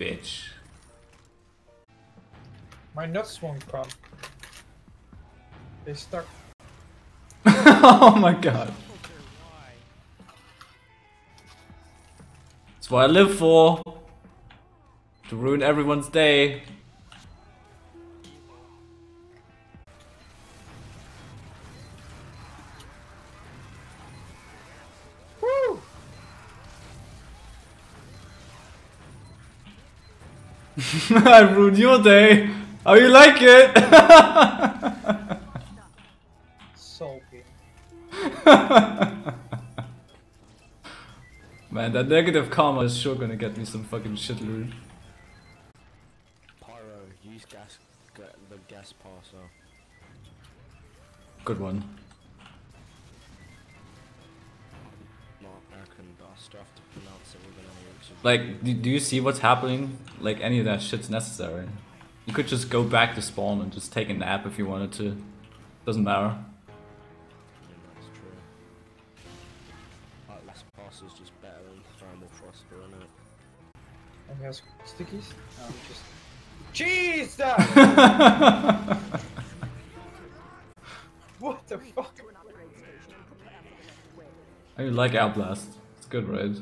bitch. My nuts won't come. They stuck. oh my god. That's what I live for. To ruin everyone's day. I ruined your day. How you like it? Sulky. Man, that negative karma is sure gonna get me some fucking shit loot. Pyro, use gas, get the gas passer. Good one. Not, I can, I still have to pronounce it with an A, which is Like, do, do you see what's happening? Like, any of that shit's necessary. You could just go back to spawn and just take a nap if you wanted to. Doesn't matter. Yeah, that's true. Like, less pass is just better than thermal thruster, isn't it? And he has stickies. Um, just. Jesus! what the fuck? I like Outblast. It's good, right?